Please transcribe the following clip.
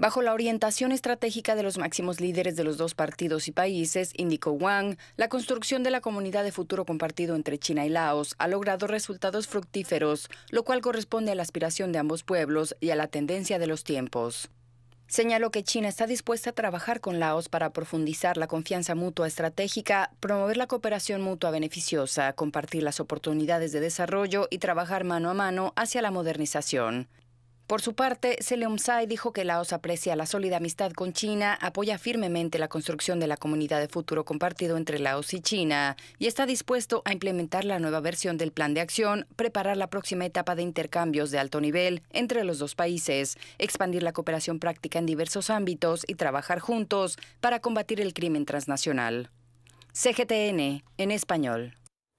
Bajo la orientación estratégica de los máximos líderes de los dos partidos y países, indicó Wang, la construcción de la comunidad de futuro compartido entre China y Laos ha logrado resultados fructíferos, lo cual corresponde a la aspiración de ambos pueblos y a la tendencia de los tiempos. Señaló que China está dispuesta a trabajar con Laos para profundizar la confianza mutua estratégica, promover la cooperación mutua beneficiosa, compartir las oportunidades de desarrollo y trabajar mano a mano hacia la modernización. Por su parte, Seleumsai dijo que Laos aprecia la sólida amistad con China, apoya firmemente la construcción de la comunidad de futuro compartido entre Laos y China y está dispuesto a implementar la nueva versión del plan de acción, preparar la próxima etapa de intercambios de alto nivel entre los dos países, expandir la cooperación práctica en diversos ámbitos y trabajar juntos para combatir el crimen transnacional. CGTN en español.